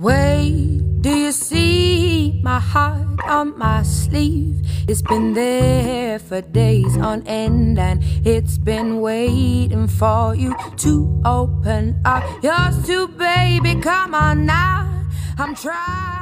Wait, do you see my heart on my sleeve? It's been there for days on end, and it's been waiting for you to open up yours to, baby. Come on now, I'm trying.